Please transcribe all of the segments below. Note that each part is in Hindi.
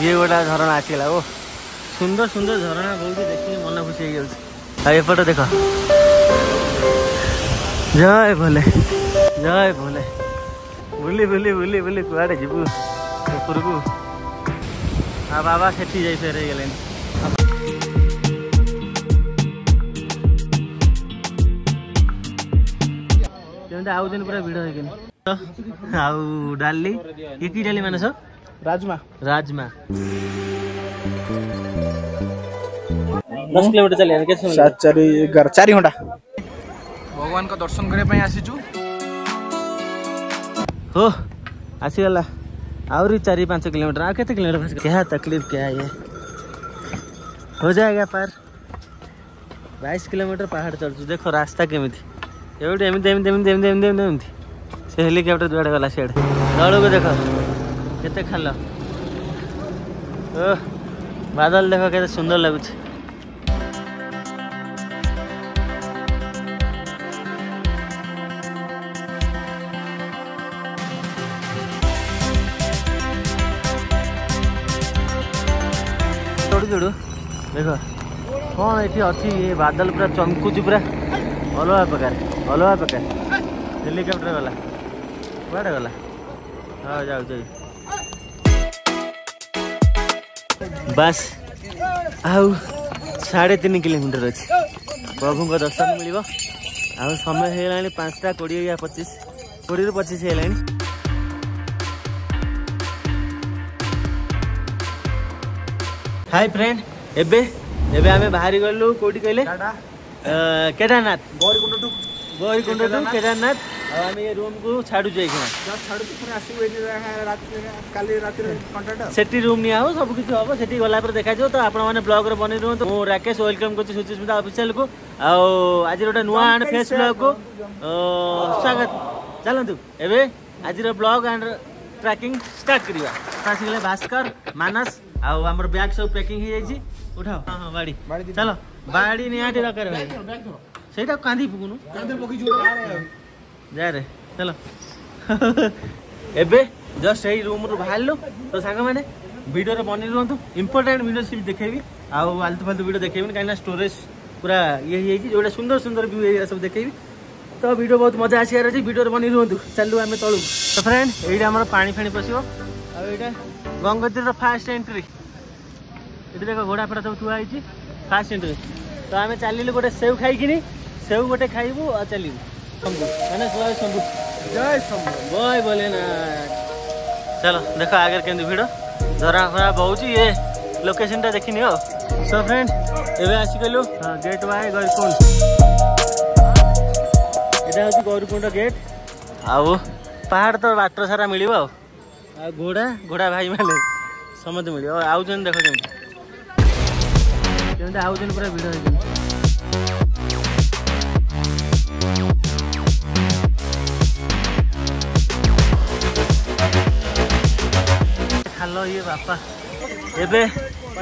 ये गोटा झरना आसगला हो सुंदर सुंदर झरना बोलते देखिए मन खुशी हो गई फोटो देख जय भोले जय भोले बुली बुली बुली बुली कड़े जीवु उपर को आ बाबा सेठी से जाइसारे गले आउँदैन पुरा भिड आउ डाली के के डाली मान्छ राजमा राजमा दस किलोमीटर चलिए कैसे सात चारि एगार चारि घंटा भगवान को दर्शन करने आसीचु हो आसीगला आउरी चारि पाँच किलोमीटर आ कितने किलोमीटर क्या तकलीफ क्या है हो जाएगा पार बाईस किलोमीटर पहाड़ चढ़ु देखो रास्ता केमी एमती हेलिकप्टर जुआड़े गला सीढ़े तौक देख ते खाल बादल देखे सुन्दर लागु चढु चढु देखि ये बादल पुरा चम्कु पूरा भल भए प्रकार भल भा प्रकार हेिकप्टर गला कुरा गला हौ बास आउ साढे तिन किलोमिटर अझ प्रभुको दर्शन मिल्य आउ समय या टा कि पचिसु पचिस हाई फ्रेन्ड एम बाहे गल को केदारनाथ केदारनाथ ଆଉ ଆମେ ଏ ରୁମ୍କୁ ଛାଡ଼ୁଛୁ ଏଇଖିଣା ଛାଡ଼ୁଛୁ ପୁଣି ଆସିବୁ ଏଠି କାଲି ରାତିରେ କଣ୍ଟ୍ରାକ୍ଟ ସେଠି ରୁମ୍ ନିଆ ହେବ ସବୁ କିଛି ହେବ ସେଠି ଗଲା ପରେ ଦେଖାଯିବ ତ ଆପଣମାନେ ବ୍ଲଗ୍ରେ ବନେଇ ରୁହନ୍ତୁ ମୁଁ ରାକେଶ ୱେଲକମ୍ କରୁଛି ସୁଚିସ୍ମିତା ଅଫିସିଆଲକୁ ଆଉ ଆଜିର ଗୋଟେ ନୂଆ ଆଣ୍ଡ ଫ୍ରେଶ୍ ବ୍ଲଗ୍କୁ ସ୍ୱାଗତ ଚାଲନ୍ତୁ ଏବେ ଆଜିର ବ୍ଲଗ୍ ଆଣ୍ଡ ଟ୍ରାକିଂ ଷ୍ଟାର୍ଟ କରିବା ଆସିଗଲେ ଭାସ୍କର ମାନସ ଆଉ ଆମର ବ୍ୟାଗ୍ ସବୁ ପ୍ୟାକିଂ ହେଇଯାଇଛି ଉଠାଅ ହଁ ହଁ ବାଡ଼ି ଚାଲ ବାଡ଼ି ନିହାତି ଦରକାର ସେଇଟା କାନ୍ଦି ପକଉନୁ जाए चलो एबे जस्ट यही रूम रु बाहर लो तो सांगा मैंने भिडियो रे बनने रूम तो इम्पोर्टेन्ट वीडियो सिर्फ देखे भी आओ आलतू फालतू वीडियो देखे कहीं स्टोरेज पूरा ये ये चीज वो ले सुंदर सुंदर भी ये सब देखे भी तो वीडियो बहुत मजा आ रहा है जी वीडियो रे बनने रूम तो चल लू हमें तोड़ू फ्रेंड ये डे हमारा पानी फैनी पसी हो अब गंगोत्री रे फास्ट एंट्री इधर का घोड़ा पड़ा सब तू आई फास्ट एंट्री तो हमें चल गोटे सेव खाइकिनी कि सेव गोटे खाइबू आ चलू चलो देख आगे के भिड़ धरा फरा बहुत ये लोकेशन टा देखनी हो सो फ्रेंड एवं आसिकलु गेट बाय गरुकुंड यहाँ हूँ गेट आउ पहाड़ तो बाट सारा मिल घोड़ा घोड़ा भाई मैंने समझ मिल आउन देख जमी आउन पूरा भिड़ी ହାଲ ଇଏ ବାପା ଏବେ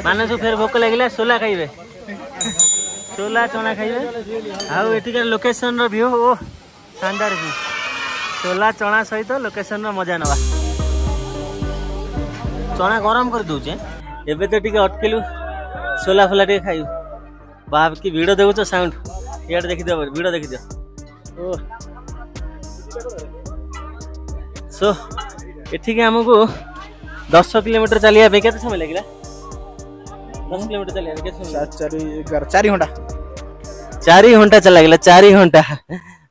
ମାନସକୁ ଫେର ଭୋକ ଲାଗିଲା ସୋଲା ଖାଇବେ ସୋଲା ଚଣା ଖାଇବେ ଆଉ ଏଠିକାର ଲୋକେସନର ଭିଉ ଓ ଶାନଦାର ଭିଉ ସୋଲା ଚଣା ସହିତ ଲୋକେସନର ମଜା ନେବା ଚଣା ଗରମ କରିଦେଉଛେ ଏବେ ତ ଟିକେ ଅଟକିଲୁ ସୋଲା ଫୋଲା ଟିକେ ଖାଇବୁ ଭାବିକି ଭିଡ଼ ଦେଉଛ ସାଉଣ୍ଡ ଇଆଡ଼େ ଦେଖିଦିଅ ଭିଡ଼ ଦେଖିଦିଅ ଓ ସୋ ଏଠିକି ଆମକୁ दस सौ किलोमीटर चलिया समय लगे दस किलोमीटर चार घंटा चार घंटा चला चार घंटा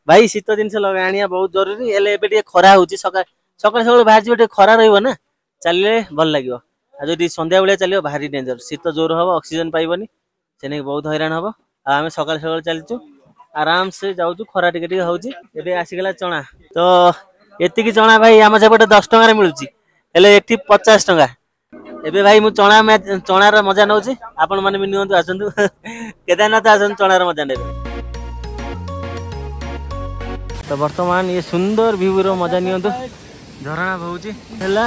भाई शीत जिनस लगे आनिया बहुत जरूरी हेले खरा होउची सका सकाळ सकाळ बाहेर जिबे खरा रहिबो ना भल लगे आ जदि संध्या बेला चालिबो भारी डेंजर शीत जोर हम अक्सीजेन पाइबनी से बहुत हैरान हबो आ आमे सकाळ सकाळ आराम से जाउचु खरा टिके टिके होउची एबे आसी तो ये चना भाई आम सेपटे 10 टका रे ହେଲେ ଏଠି ପଚାଶ ଟଙ୍କା ଏବେ ଭାଇ ମୁଁ ଚଣା ଚଣାର ମଜା ନେଉଛି ଆପଣମାନେ ବି ନିଅନ୍ତୁ ଆସନ୍ତୁ କେଦାରନାଥ ଆସନ୍ତୁ ଚଣାର ମଜା ନେବେ ତ ବର୍ତ୍ତମାନ ଇଏ ସୁନ୍ଦର ଭ୍ୟୁର ମଜା ନିଅନ୍ତୁ ଝରଣା ବହୁଛି ହେଲା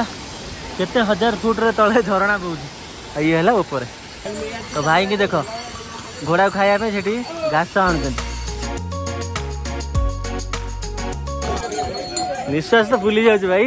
କେତେ ହଜାର ଫୁଟରେ ତଳେ ଝରଣା ବହୁଛି ଆଉ ଇଏ ହେଲା ଉପରେ ତ ଭାଇକି ଦେଖ ଘୋଡ଼ାକୁ ଖାଇବା ପାଇଁ ସେଠି ଘାସ ଆଣୁଛନ୍ତି ନିଶ୍ୱାସ ତ ଫୁଲି ଯାଉଛି ଭାଇ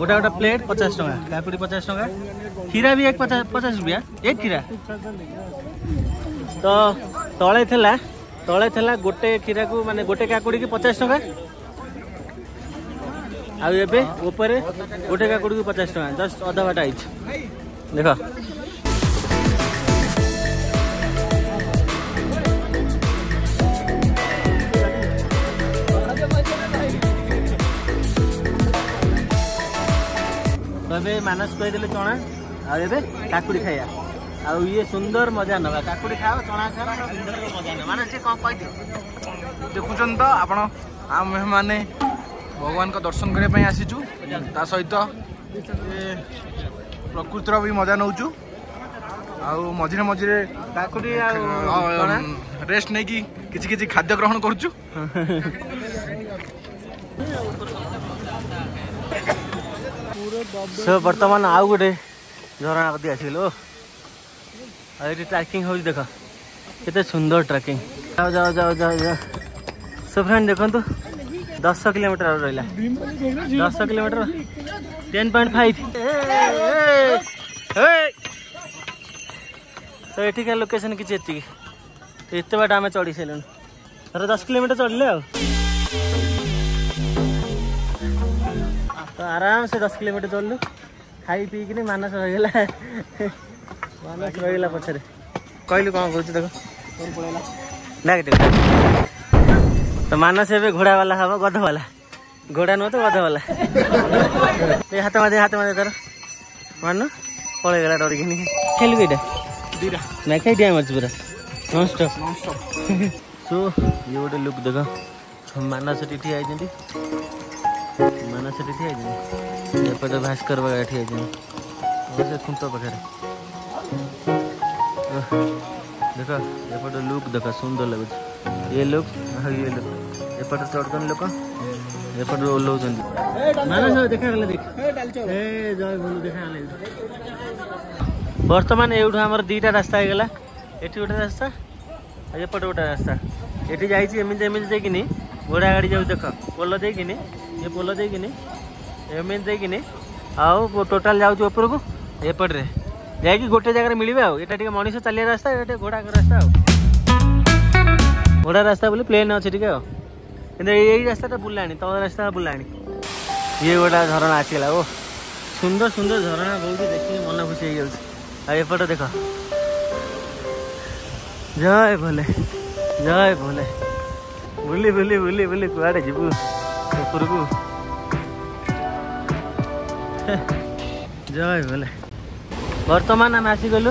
গোটা গোটা প্লেট পচাশ টঙ্কা কাপুরি পচাশ টঙ্কা ক্ষীরা বি এক পচাশ রুপিয়া এক ক্ষীরা তো তলে লা তলে লা গোটে ক্ষীরা কু মানে গোটে কাকুড়ি কি পচাশ টঙ্কা আউ এবে উপরে গোটে কাকুড়ি কি পচাশ টঙ্কা জস্ট অধা বাটা আইছি দেখ তবে মানস কইদেলে চণা আর এবে কাকুড়ি খাইয়া আর ইয়ে সুন্দর মজা নেবা কাকুড়ি খাও চণা খাও সুন্দর মজা নেবা মানে সে কম কইতে দেখুছেন তো আপন আমি মানে ভগবানଙ୍କ ଦର୍ଶନ କରିବା ପାଇଁ ଆସିଛୁ ତା ସହିତ ପ୍ରକୃତିର ବି ମଜା ନେଉଛୁ ଆଉ ମଝିରେ ମଝିରେ ରେଷ୍ଟ ନେଇକି କିଛି କିଛି ଖାଦ୍ୟ ଗ୍ରହଣ କରୁଛୁ ସେ ବର୍ତ୍ତମାନ ଆଉ ଗୋଟେ ଝରଣା କତି ଆସିଗଲୁ ଆଉ ଏଠି ଟ୍ରାକିଂ ହେଉଛି ଦେଖ କେତେ ସୁନ୍ଦର ଟ୍ରାକିଂ ଯାଅ ଯାଅ ଯାଅ ଯାଅ ଯାଅ ସୋ ଫ୍ରେଣ୍ଡ ଦେଖନ୍ତୁ ଦଶ କିଲୋମିଟର ରହିଲା ଦଶ କିଲୋମିଟର ଟେନ୍ ପଏଣ୍ଟ ଫାଇଭ ତ ଏଠିକା ଲୋକେସନ୍ କିଛି ଏତିକି ଏତେ ବାଟ ଆମେ ଚଢ଼ି ସାରିଲୁଣି ଧର ଦଶ କିଲୋମିଟର ଚଢ଼ିଲେ ଆଉ आराम से दस किलोमीटर चल लू खाई पी कि मानस रहीगला मानस रहीगला पछे कहलु कौन कह देखो तो मानस एबे घोड़ा वाला हम गध वाला घोड़ा नुह तो गध वाला हाथ दे हाथ दे तर मान पलैगला डरिक खेलु कईटा मैं कहीं टाइम अच्छे पूरा नॉन स्टप सो ये गोटे लुक देख मानस ठीक आई मैंने से ठीक ये पटे भास्कर वगैरह खुंत पकड़े देख ये पटे लुक देख सुंदर लगे ये लुक ये लुक ये पटे चढ़ लोक ये पटे ओल्ल बर्तमान यूठ आम दीटा रास्ता हो गला ये गोटे रास्ता ये पटे गोटे रास्ता ये जामी एमती देखनी घोड़ा गाड़ी जाऊ देख पोल देखनी ये ପୋଲ ଦେଇକିନି ଏମିତି ଦେଇକିନି ଆଉ ଟୋଟାଲ ଯାଉଛି ଉପରକୁ ଏପଟରେ ଯାଇକି ଗୋଟେ ଜାଗାରେ ମିଳିବେ ଆଉ ଏଇଟା ଟିକେ ମଣିଷ ଚାଲିବା ରାସ୍ତା ଏଇଟା ଟିକେ ଘୋଡ଼ା ରାସ୍ତା ଆଉ ଘୋଡ଼ା ରାସ୍ତା ବୋଲି ପ୍ଲେନ୍ ଅଛି ଟିକେ ଆଉ କିନ୍ତୁ ଏଇ ରାସ୍ତାଟା ବୁଲାଣି ତଳ ରାସ୍ତା ବୁଲାଣି ଇଏ ଗୋଟେ ଝରଣା ଆସିଗଲା ଓ ସୁନ୍ଦର ସୁନ୍ଦର ଝରଣା ବହୁଛି ଦେଖିକି ମନ ଖୁସି ହେଇଯାଉଛି ଆଉ ଏପଟେ ଦେଖ ଜୟ ଭୋଲେ ଜୟ ଭୋଲେ ବୁଲି ବୁଲି ବୁଲି ବୁଲି କୁଆଡ଼େ ଯିବୁ করবো জয় বলে বর্তমান আমি আসিগলু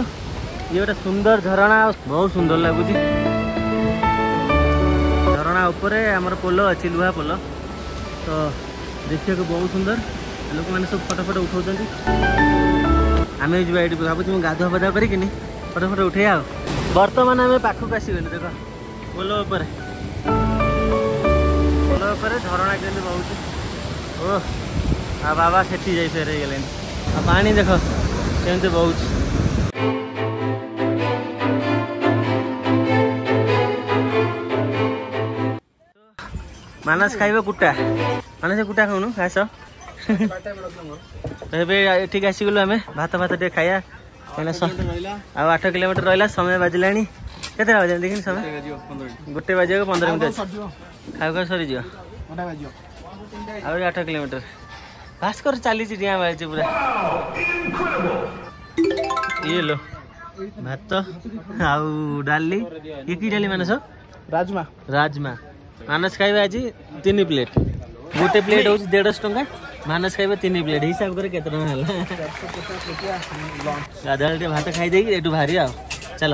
ଇଏ ଗୋଟେ ସୁନ୍ଦର ଝରଣା ବହୁତ ସୁନ୍ଦର ଲାଗୁଛି ଝରଣା ଉପରେ ଆମର ପୋଲ ଅଛି ଲୁହା ପୋଲ ତ ଦେଖିବାକୁ ବହୁତ ସୁନ୍ଦର ଲୋକମାନେ ସବୁ ଫଟୋ ଫଟୋ ଉଠାଉଛନ୍ତି ଆମେ ଯିବା ଏଇଠି ଭାବୁଛୁ ମୁଁ ଗାଧୁଆ ପାଧୁଆ କରିକିନି ଫଟୋ ଫଟୋ ଉଠେଇବା ଆଉ ବର୍ତ୍ତମାନ ଆମେ ପାଖକୁ ଆସିଗଲୁ ଦେଖ ପୋଲ ଉପରେ ଉପରେ ଝରଣା କେମିତି ବହୁଛି ଓ ଆଉ ବାବା ସେଠି ଯାଇ ଫେରେଇଗଲେଣି ଆଉ ପାଣି ଦେଖ କେମିତି ବହୁଛି ମାନସ ଖାଇବ କୁଟା ମାନସ କୁଟା ଖାଉନୁ ଆସ ଏବେ ଏଠିକି ଆସିଗଲୁ ଆମେ ଭାତ ଭାତ ଟିକେ ଖାଇବା କାହିଁକିନା ଆଉ ଆଠ କିଲୋମିଟର ରହିଲା ସମୟ ବାଜିଲାଣି କେତେ ବାଜେ ଦେଖିନି ସମୟ ଗୋଟେ ବାଜିବାକୁ ପନ୍ଦର ମିନିଟ୍ ଅଛି ଖାଉ ଖାଉ ସରିଯିବ ଆହୁରି ଆଠ କିଲୋମିଟର ଭାସ୍କର ଚାଲିଛି ଡିଆଁ ବାହାରିଛି ପୁରା ଇଏ ଲୋ ଭାତ ଆଉ ଡାଲି ଇଏ କି ଡାଲି ମାନସ ରାଜମା ରାଜମା ମାନସ ଖାଇବେ ଆଜି ତିନି ପ୍ଲେଟ୍ ଗୋଟେ ପ୍ଲେଟ୍ ହେଉଛି ଦେଢ଼ଶହ ଟଙ୍କା ମାନସ ଖାଇବେ ତିନି ପ୍ଲେଟ୍ ହିସାବ କରି କେତେ ଟଙ୍କା ହେଲା ଗାଧୁଆବେଳେ ଟିକେ ଭାତ ଖାଇଦେଇକି ଏଠୁ ବାହାରିବା ଆଉ ଚାଲ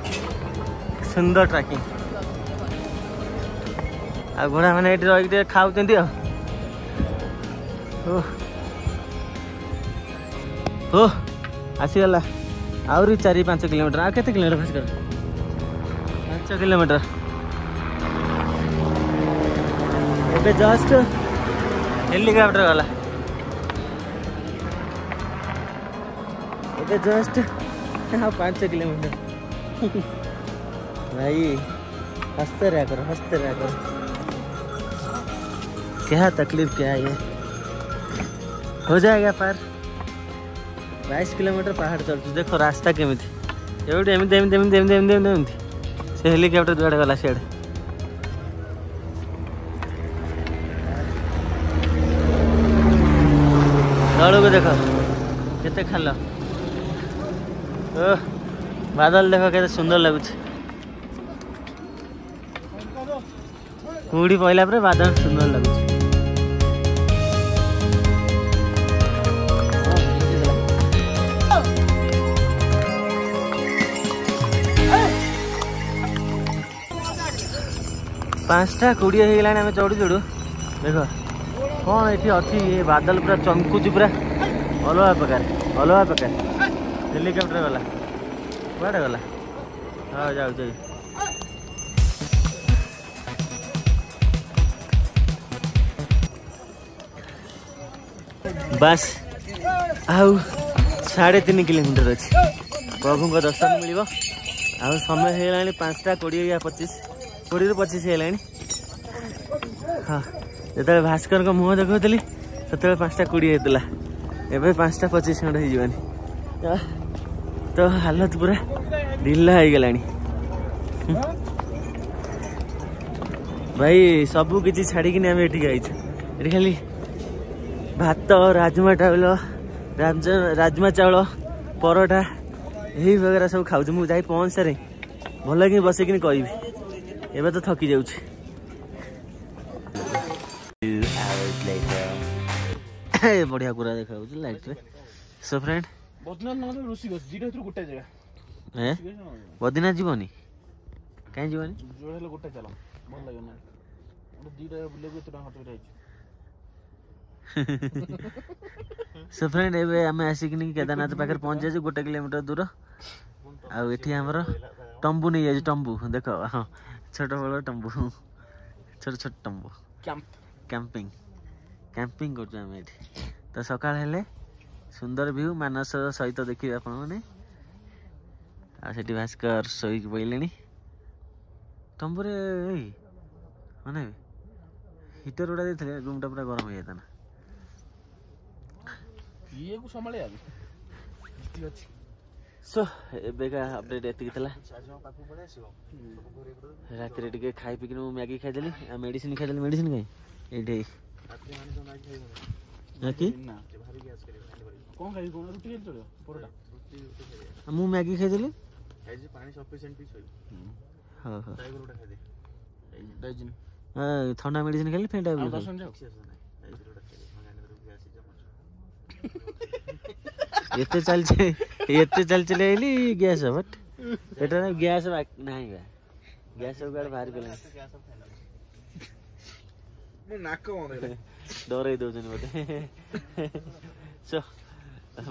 सुंदर ट्रैकिंग आ घोड़ा मैंने रही खाऊ हो आसगला आहरी चार पांच किलोमीटर आते किलोमीटर पांच किलोमीटर ए जस्ट हेलिकप्टर गला जस्ट पांच किलोमीटर भाई हंसते रह करो हंसते रह करो क्या तकलीफ क्या है ये हो जाएगा पर बाईस किलोमीटर पहाड़ तू देखो रास्ता केमी एवटी एमती एमती एमती एमती एमती एमती एमती से हेलिकप्टर दुआड़े गला सियाड़े ତଳକୁ ଦେଖ କେତେ ଖାଲ ଓ ବାଦଲ ଦେଖ କେତେ ସୁନ୍ଦର ଲାଗୁଛି कुडी पढ्लाप बादल सुन्दर लागु पाँचटा किडिए चढु चढु देखि अस् बादल पुरा चम्कु पूरा अलगा प्रकार अलगा प्रकार हेप्टर गला कुरा गला हजुर बास आउ साढे तिन किलोमिटर अछि प्रभुको दर्शन मिलिब आउ समय हेला नि 5 या 25 कोडी र 25 हेला नि ह भास्करको मुह देखौ तलि सतले 5 टा हेतला एबे 5 टा 25 सेकेन्ड त हालत पुरा ढिला हे गेला नि भाई सबु किछि छाडी किन हामी गाइछ एठी खाली ଭାତ ରାଜମା ଚାଉଳ ରାଜମା ଚାଉଳ ପରଟା ଏହି ବଗେରା ସବୁ ଖାଉଛି ମୁଁ ଯାଇ ପହଞ୍ଚାରେ ଭଲ କିନି ବସିକିନି କହିବି ଏବେ ତ ଥକି ଯାଉଛି ବଢିଆ ପୁରା ଦେଖାଯାଉଛି ଲାଇଟ୍ରେ ସୋ ଫ୍ରେଣ୍ଡ ବଦ୍ରୀନାଥ ଯିବନି କାହିଁ ଯିବନି ଗୋଟେ ଚାଲ ଭଲ ଲାଗିବ ନା ଦିଟା ବୁଲିବାକୁ ଏତେ ଟଙ୍କା ଖର୍ଚ୍ଚ ହେଇଛି सो फ्रेंड ए आम आसिक केदारनाथ पाखे पहुँच जाए गोटे किलोमीटर दूर आउ ये आमर टम्बू नहीं जाए टम्बू देख हाँ छोट बड़ टम्बू छोट छोट टम्बू कैंपिंग कैंपिंग करें तो सका सुंदर भ्यू मानस सहित देखिए आपण मैंने आठ भास्कर शोक पड़े टम्बू रे माने हिटर गुड़ा दे रूम टा पूरा गरम हो जाता ना ଇଏକୁ ସମ୍ଭାଳିବା ଜିତି ଅଛି ସୋ ଏବେକା ଅପଡେଟ୍ ଏତିକି ଥିଲା ରାତିରେ ଟିକେ ଖାଇ ପିଇକି ମୁଁ ମ୍ୟାଗି ଖାଇଦେଲି ଆଉ ମେଡ଼ିସିନ ଖାଇଦେଲି ମେଡ଼ିସିନ କାଇଁ ଏଇଠି ମୁଁ ମ୍ୟାଗି ଖାଇଦେଲି ଥଣ୍ଡା ମେଡ଼ିସିନ ଖାଇଲି ଫେଣ୍ଟା ಎತ್ತು ಚಲ್ಚಿ ಎತ್ತು ಚಲ್ಚಲೆ ಇಲ್ಲಿ ಗ್ಯಾಸ್ ಬಟ್ ಬೇಟ್ರ ಗ್ಯಾಸ್ ନାହିଁ ବା ଗ୍ୟାସ୍ ସବୁ କୁଆଡ଼େ ବାହାରି ପଡ଼ିଲା ନାକ ଡରେଇ ଦଉଛନ୍ତି ମୋତେ ସୋ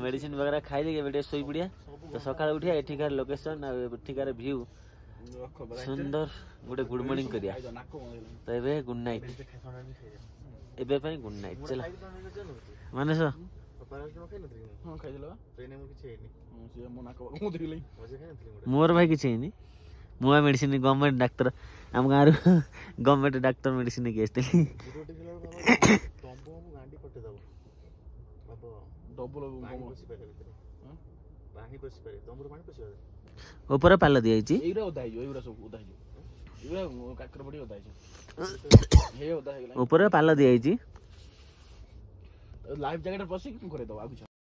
ମେଡିସିନ ବଗେରା ଖାଇଦେଇକି ଏବେ ଟିକେ ଶୋଇପଡ଼ିଆ ତ ସକାଳୁ ଉଠିବା ଏଠିକାର ଲୋକେସନ୍ ଆଉ ଏଠିକାର ଭ୍ୟୁ ସୁନ୍ଦର ଗୋଟେ ଗୁଡ୍ ମର୍ଣ୍ଣିଂ କରିବା ତ ଏବେ ଗୁଡ୍ ନାଇଟ୍ ଏବେ ପାଇଁ ଗୁଡ୍ ନାଇଟ୍ ଚାଲ ମାନେ ମୋର ଭାଇ କିଛି ହେଇନି ମୁଁ ବା ମେଡ଼ିସିନ ଗଭର୍ଣ୍ଣମେଣ୍ଟ ଡାକ୍ତର ଆମ ଗାଁରୁ ଗଭର୍ଣ୍ଣମେଣ୍ଟ ଡାକ୍ତର ମେଡ଼ିସିନ ନେଇକି ଆସିଥିଲି ଉପରେ ପାଲ ଦିଆଯାଇଛି ଉପରେ ପାଲ ଦିଆଯାଇଛି লাইফ জ্যাকেটের কি করে দাও আগুছা